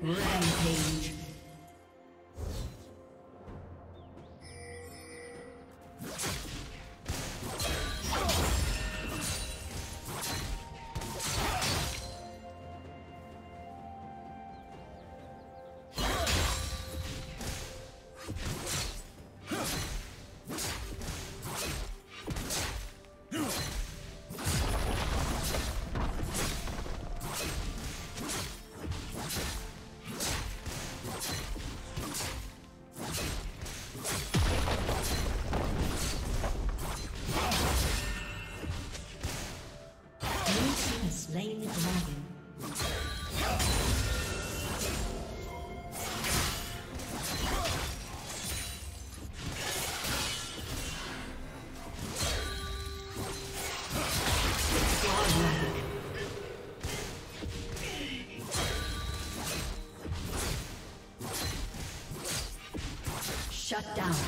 Rampage. Shut down.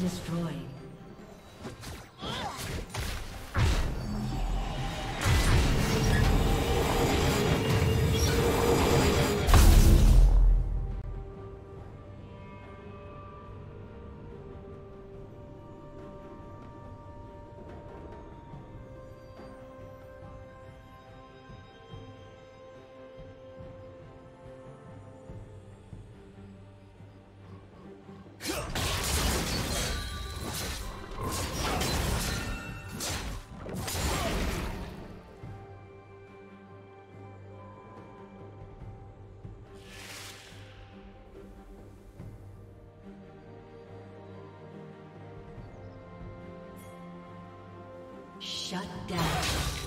Destroyed. Shut down.